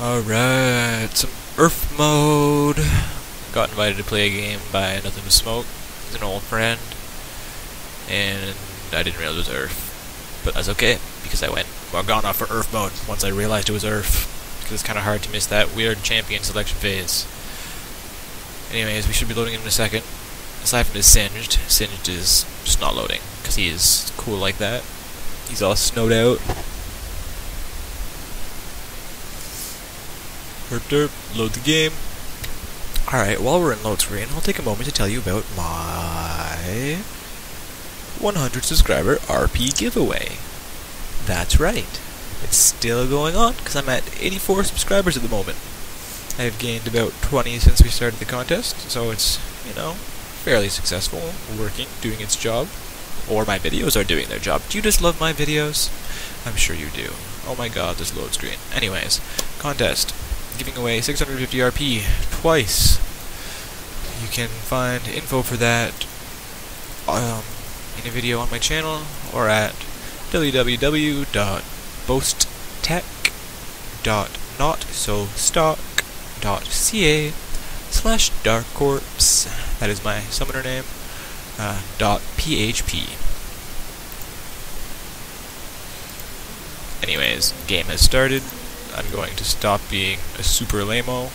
Alright, some URF mode. Got invited to play a game by Nothing But Smoke. He's an old friend. And I didn't realize it was URF. But that's okay, because I went Morgana for URF mode once I realized it was URF. Because it's kind of hard to miss that weird champion selection phase. Anyways, we should be loading in a second. Aside from his Singed, Singed is just not loading, because he is cool like that. He's all snowed out. Herp derp, load the game. Alright, while we're in load screen, I'll take a moment to tell you about my 100 subscriber RP giveaway. That's right. It's still going on, because I'm at 84 subscribers at the moment. I've gained about 20 since we started the contest, so it's, you know, fairly successful, working, doing its job. Or my videos are doing their job. Do you just love my videos? I'm sure you do. Oh my god, this load screen. Anyways, contest giving away 650 RP twice. You can find info for that um, in a video on my channel or at www.boasttech.notsostock.ca slash darkorpse. That is my summoner name. Uh, dot php. Anyways, game has started. I'm going to stop being a super lameo.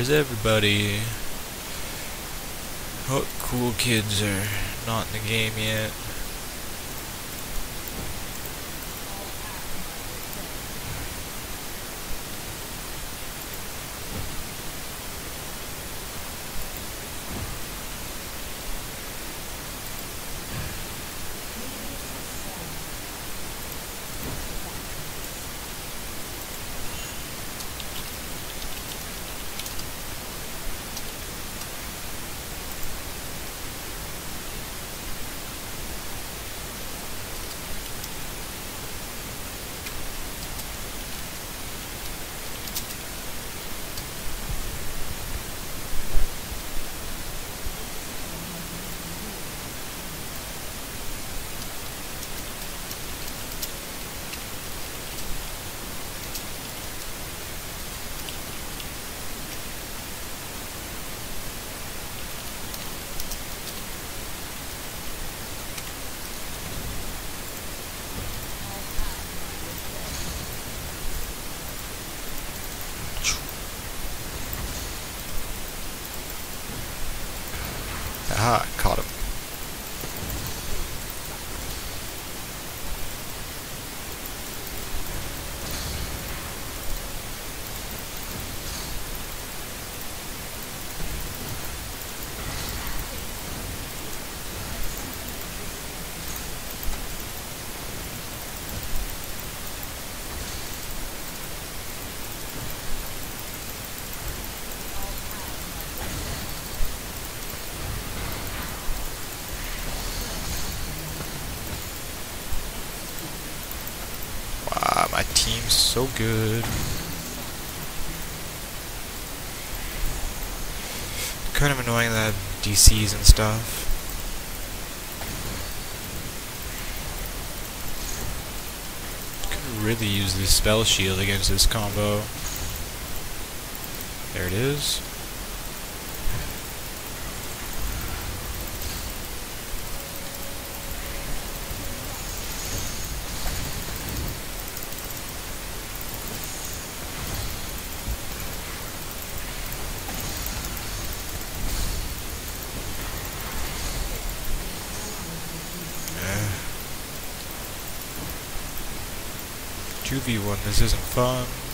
Where is everybody? What cool kids are not in the game yet? So good. Kind of annoying that DCs and stuff. Could really use this spell shield against this combo. There it is. 2v1, this isn't fun.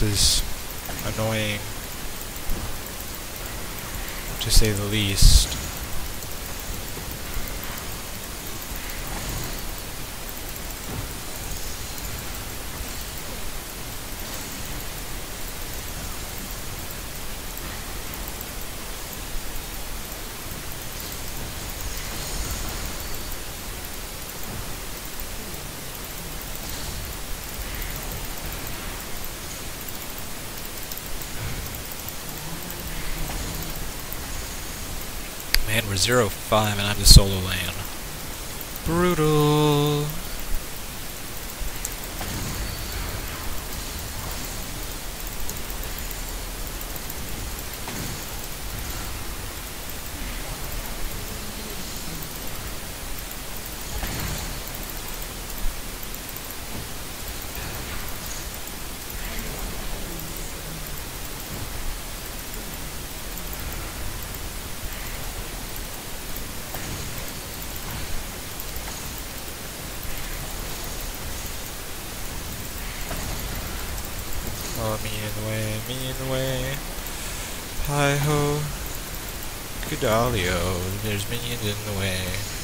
This is annoying to say the least. Man, we're zero five and I'm the solo lane. Brutal. Oh, me in the way, me in the way. Hi ho. Goodalio, there's minions in the way.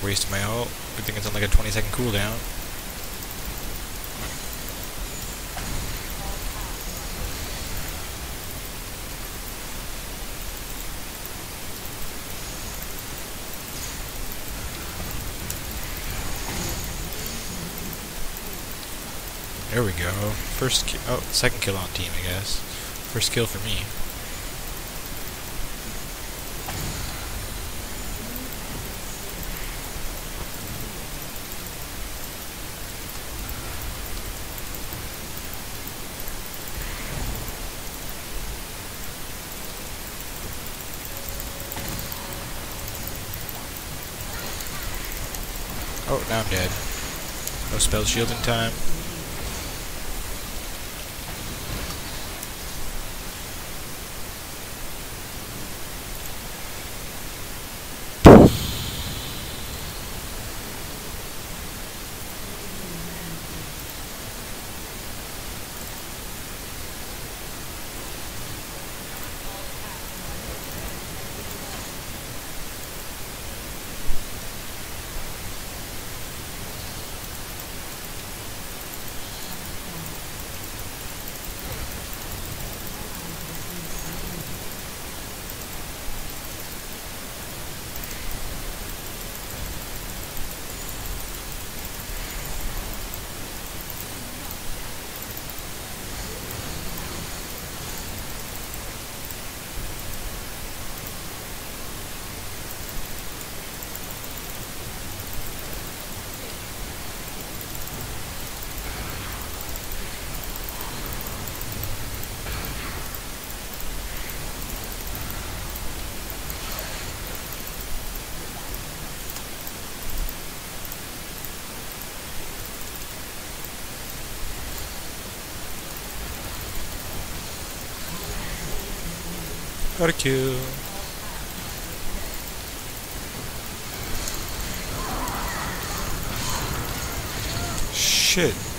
Fuck, wasting my ult. Good thing it's on like a 20 second cooldown. There we go. First oh, second kill on team, I guess. First kill for me. Oh, now I'm dead. No spell shielding time. Got a. Shit.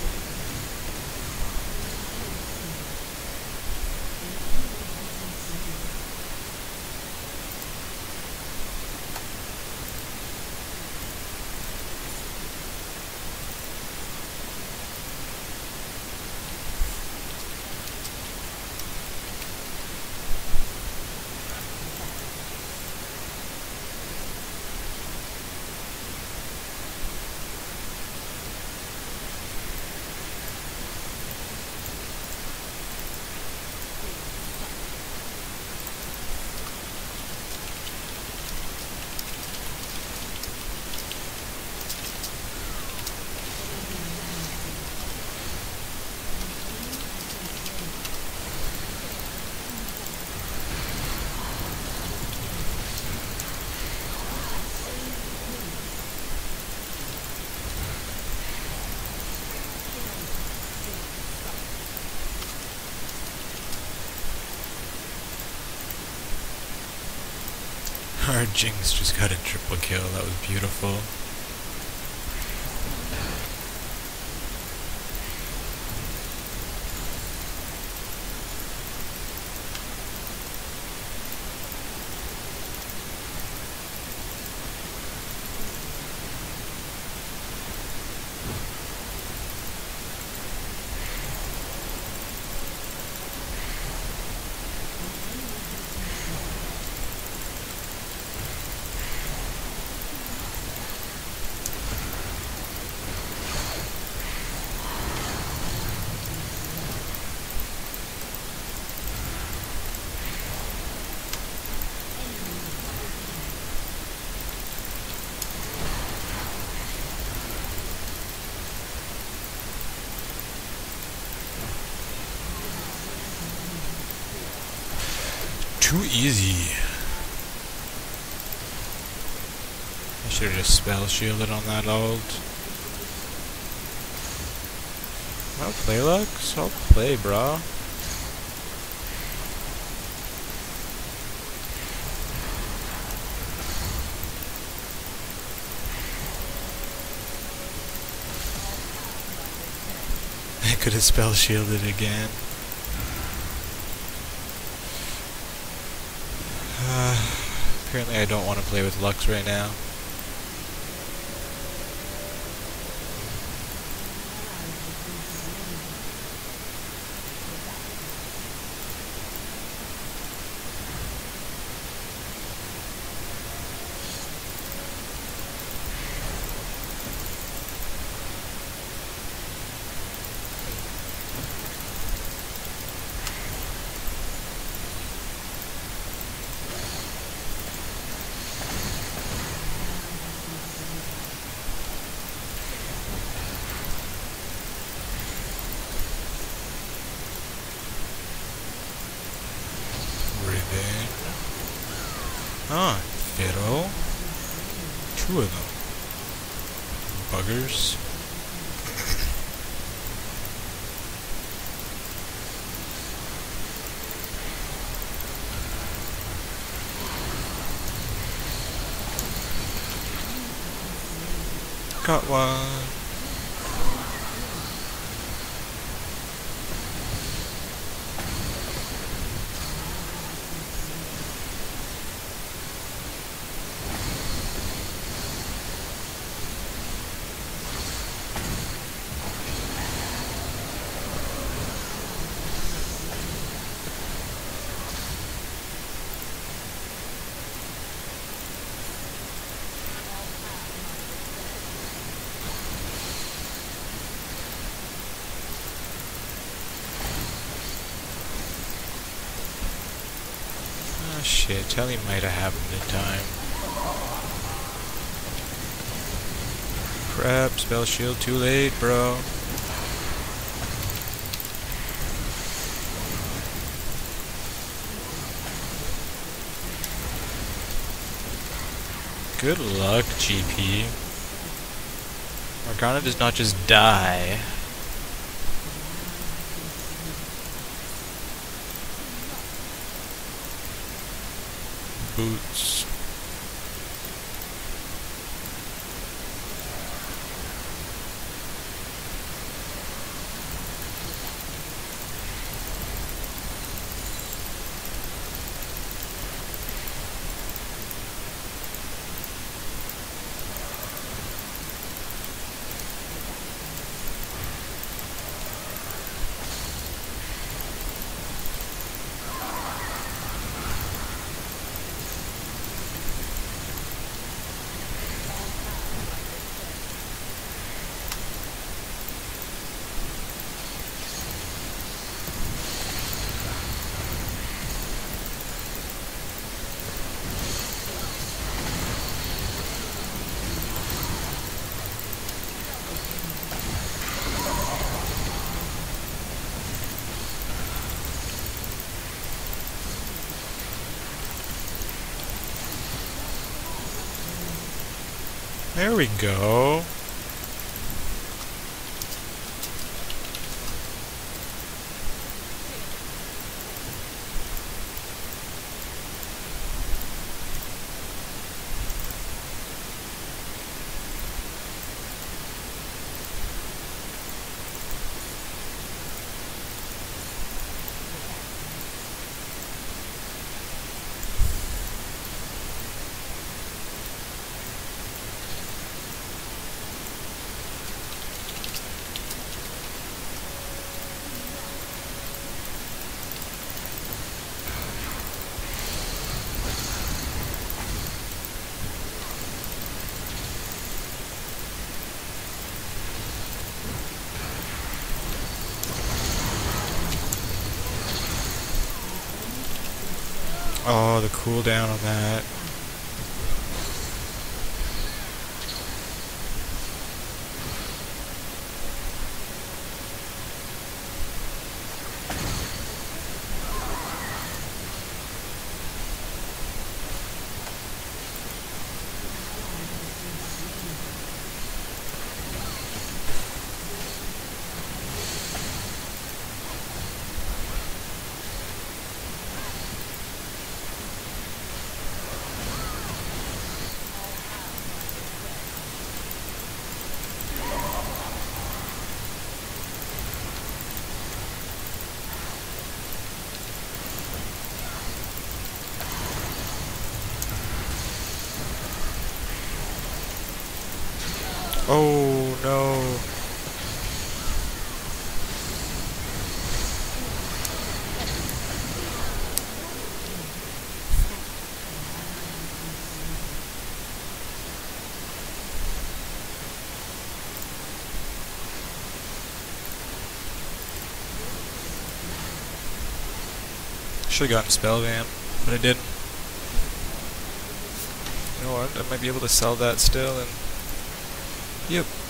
Jinx just got a triple kill. That was beautiful. Too easy. I should have just spell shielded on that ult. I'll play, Lux. I'll play, bro. I could have spell shielded again. Uh, apparently I don't want to play with Lux right now. Ah, Fiddle. Two of them. Buggers. Got one. Shit. Telly might have happened in time. Crap, spell shield too late, bro. Good luck, GP. Morgana does not just die. Boots. There we go. Oh, the cooldown on that. Oh no. Should have gotten spell vamp, but I didn't. You know what? I might be able to sell that still and Yep.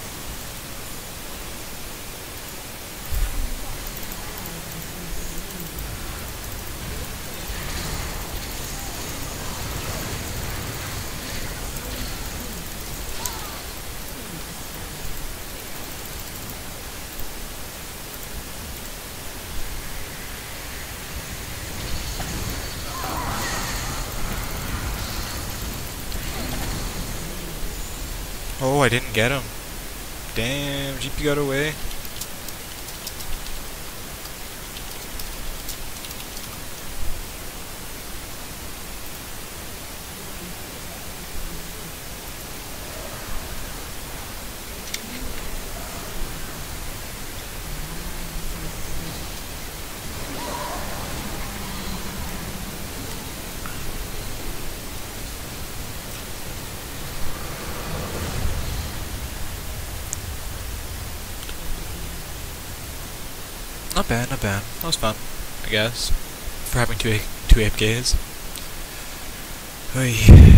Oh, I didn't get him. Damn, GP got away. Not bad, not bad. That was fun, I guess. For having two, two AFKs. Oy.